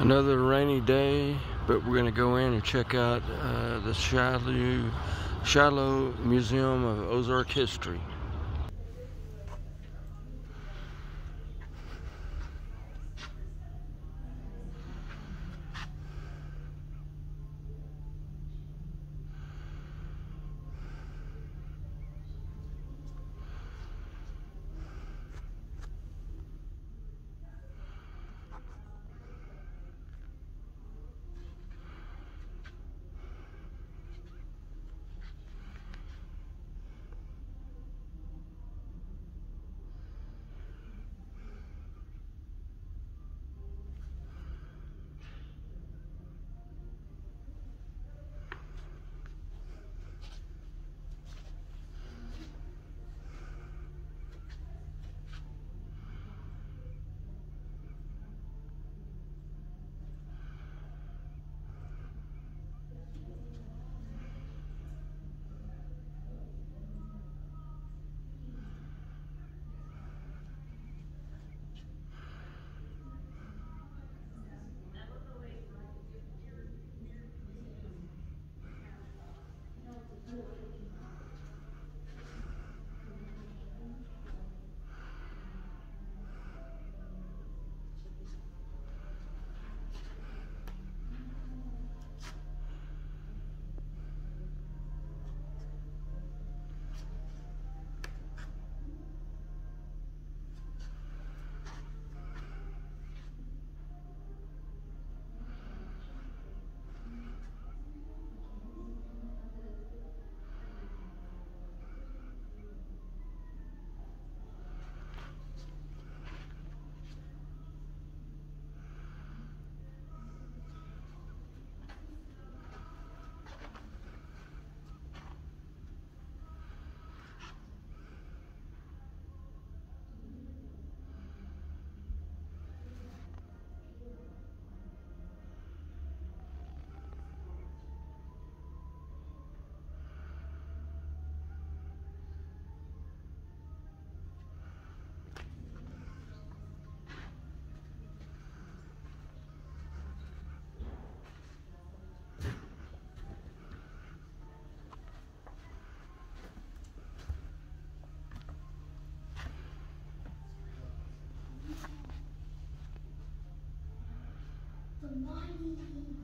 Another rainy day, but we're going to go in and check out uh, the Shiloh, Shiloh Museum of Ozark History. Good.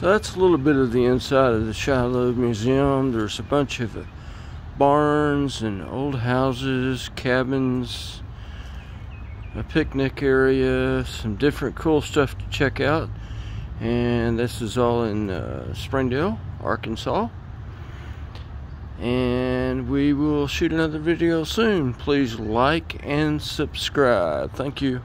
So that's a little bit of the inside of the Shiloh Museum. There's a bunch of barns and old houses, cabins, a picnic area, some different cool stuff to check out. And this is all in uh, Springdale, Arkansas. And we will shoot another video soon. Please like and subscribe. Thank you.